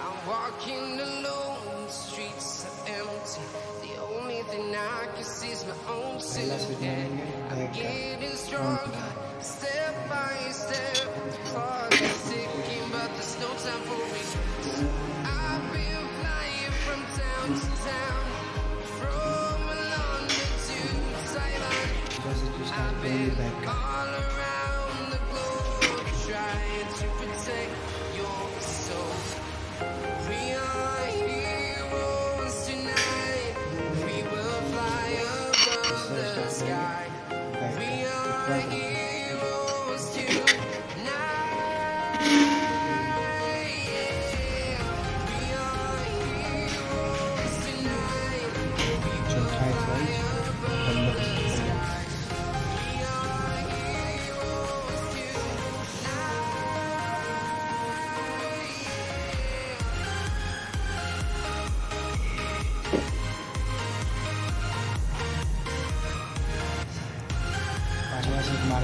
I'm walking alone, the streets are empty. The only thing I can see is my own silhouette. I'm getting stronger, step by step. Clock is ticking, but there's no time for me. I've been flying from town to town, from London to the sky. We are Back.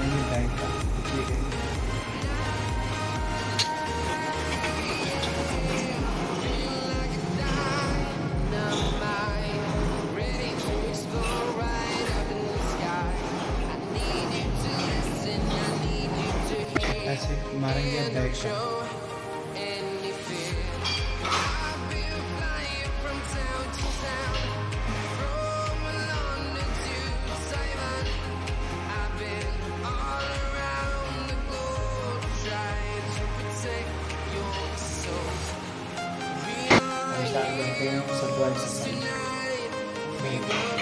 I need you to hear. ऐसे मारेंगे back का magdaan kayo sa buhay sa Sanya. Amen.